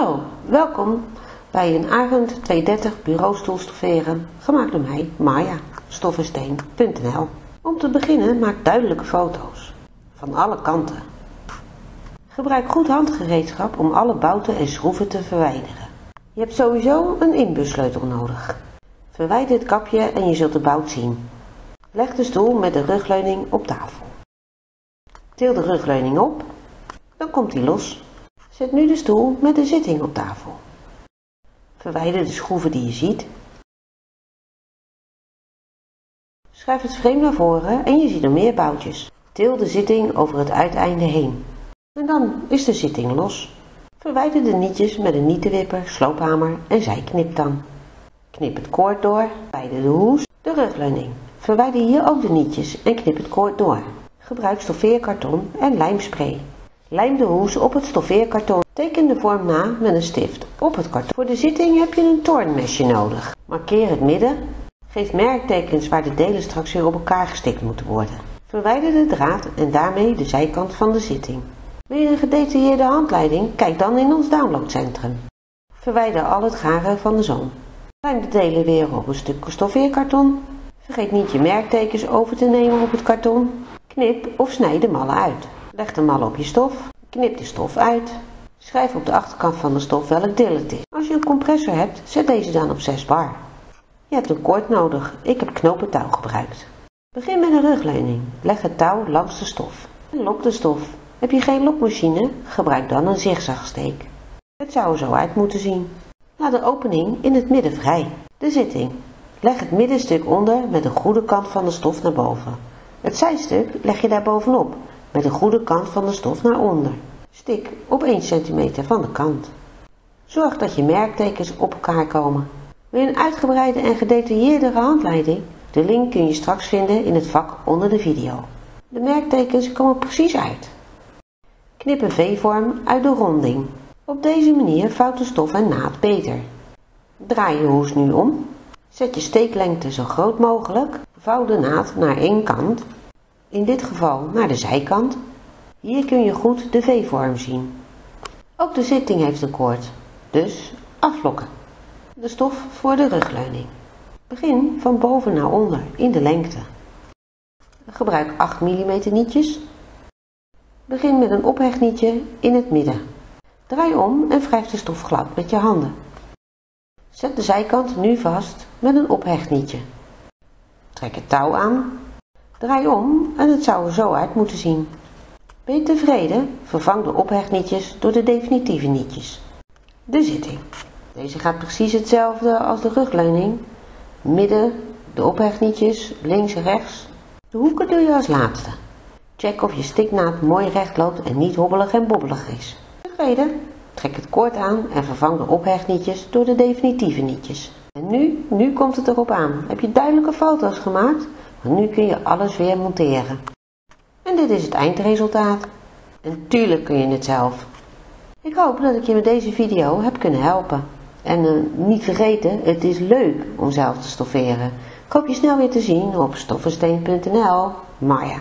Hallo, welkom bij een Arend 230 bureaustoel stofferen, gemaakt door mij, Maya, stoffensteen.nl. Om te beginnen maak duidelijke foto's, van alle kanten. Gebruik goed handgereedschap om alle bouten en schroeven te verwijderen. Je hebt sowieso een inbussleutel nodig. Verwijder het kapje en je zult de bout zien. Leg de stoel met de rugleuning op tafel. Til de rugleuning op, dan komt hij los. Zet nu de stoel met de zitting op tafel. Verwijder de schroeven die je ziet. Schuif het frame naar voren en je ziet er meer boutjes. Til de zitting over het uiteinde heen. En dan is de zitting los. Verwijder de nietjes met een nietenwipper, sloophamer en zijkniptang. Knip het koord door, verwijder de hoes, de rugleuning. Verwijder hier ook de nietjes en knip het koord door. Gebruik stoffeerkarton en lijmspray. Lijm de hoes op het stoffeerkarton. Teken de vorm na met een stift op het karton. Voor de zitting heb je een toornmesje nodig. Markeer het midden. Geef merktekens waar de delen straks weer op elkaar gestikt moeten worden. Verwijder de draad en daarmee de zijkant van de zitting. Wil je een gedetailleerde handleiding? Kijk dan in ons downloadcentrum. Verwijder al het garen van de zoom. Lijm de delen weer op een stuk stoffeerkarton. Vergeet niet je merktekens over te nemen op het karton. Knip of snijd de mallen uit. Leg de mallen op je stof. Knip de stof uit. Schrijf op de achterkant van de stof welk deel het is. Als je een compressor hebt, zet deze dan op 6 bar. Je hebt een koord nodig. Ik heb knopen touw gebruikt. Begin met een rugleuning. Leg het touw langs de stof. En lok de stof. Heb je geen lokmachine? Gebruik dan een zigzagsteek. Het zou er zo uit moeten zien. Laat de opening in het midden vrij. De zitting. Leg het middenstuk onder met de goede kant van de stof naar boven. Het zijstuk leg je daar bovenop met de goede kant van de stof naar onder. Stik op 1 cm van de kant. Zorg dat je merktekens op elkaar komen. Wil je een uitgebreide en gedetailleerdere handleiding? De link kun je straks vinden in het vak onder de video. De merktekens komen precies uit. Knip een V-vorm uit de ronding. Op deze manier vouwt de stof en naad beter. Draai je hoes nu om. Zet je steeklengte zo groot mogelijk. Vouw de naad naar één kant. In dit geval naar de zijkant. Hier kun je goed de V-vorm zien. Ook de zitting heeft een koord, dus aflokken. De stof voor de rugleuning. Begin van boven naar onder in de lengte. Gebruik 8 mm nietjes. Begin met een ophechnietje in het midden. Draai om en wrijf de stof glad met je handen. Zet de zijkant nu vast met een ophechnietje. Trek het touw aan. Draai om en het zou er zo uit moeten zien. Ben je tevreden? Vervang de ophechnietjes door de definitieve nietjes. De zitting. Deze gaat precies hetzelfde als de rugleuning. Midden, de ophechnietjes, links en rechts. De hoeken doe je als laatste. Check of je stiknaad mooi recht loopt en niet hobbelig en bobbelig is. Tevreden? Trek het koord aan en vervang de ophechnietjes door de definitieve nietjes. En nu, nu komt het erop aan. Heb je duidelijke foto's gemaakt? Nu kun je alles weer monteren. En dit is het eindresultaat. En tuurlijk kun je het zelf. Ik hoop dat ik je met deze video heb kunnen helpen. En uh, niet vergeten, het is leuk om zelf te stofferen. Ik hoop je snel weer te zien op stoffensteen.nl. Maya.